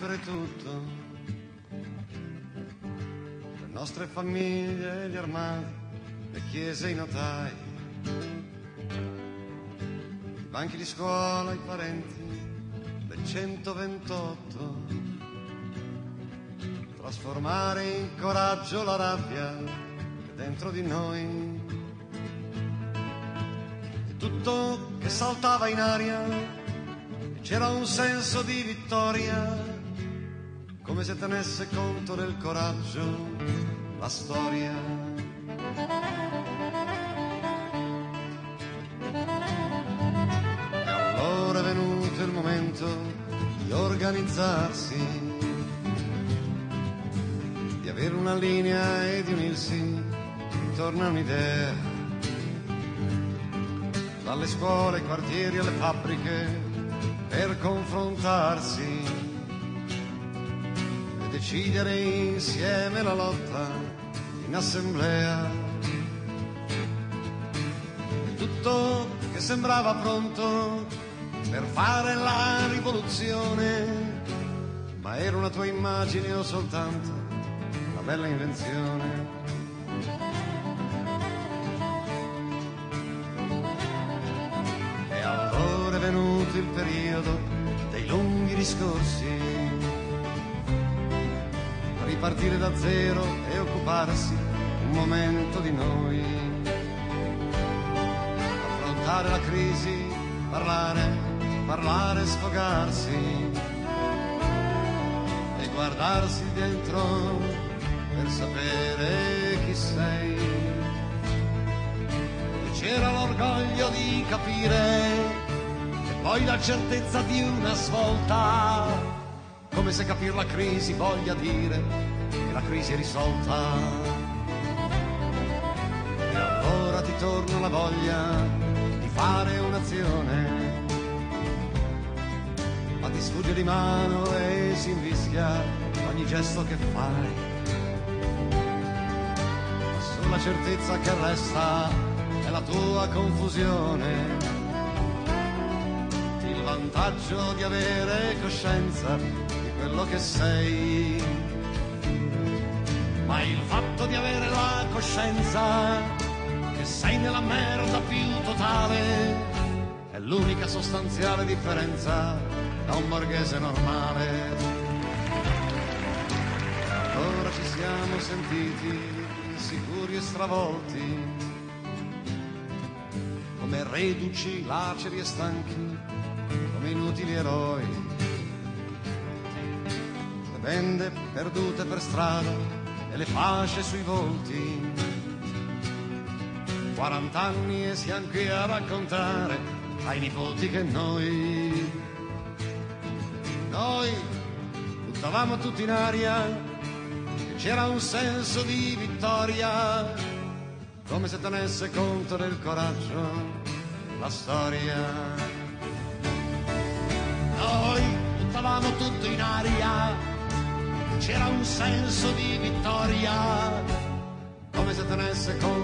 sempre tutto. Le nostre famiglie, gli armadi, le chiese, i notai, i banchi di scuola, i parenti del 128. Trasformare in coraggio la rabbia che dentro di noi tutto che saltava in aria, c'era un senso di vittoria, come se tenesse conto del coraggio la storia. E allora è venuto il momento di organizzarsi, di avere una linea e di unirsi intorno a un'idea dalle scuole, ai quartieri alle fabbriche per confrontarsi decidere insieme la lotta in assemblea. E tutto che sembrava pronto per fare la rivoluzione, ma era una tua immagine o soltanto una bella invenzione. venuto il periodo dei lunghi discorsi. Ripartire da zero e occuparsi un momento di noi. Affrontare la crisi, parlare, parlare, sfogarsi. E guardarsi dentro per sapere chi sei. E c'era l'orgoglio di capire poi la certezza di una svolta, come se capire la crisi voglia dire che la crisi è risolta. E allora ti torna la voglia di fare un'azione, ma ti sfugge di mano e si invischia ogni gesto che fai. Ma sulla certezza che resta è la tua confusione vantaggio di avere coscienza quello che sei. Ma il fatto di avere la coscienza che sei nella merda più totale è l'unica sostanziale differenza da un borghese normale. Ora ci siamo sentiti sicuri e stravolti, come reduci, laceri e stanchi come inutili eroi. Bende perdute per strada e le fasce sui volti. 40 anni e siamo qui a raccontare ai nipoti che noi, noi buttavamo tutti in aria, che c'era un senso di vittoria, come se tenesse conto del coraggio la storia noi buttavamo tutto in aria, c'era un senso di vittoria, come se tenesse conto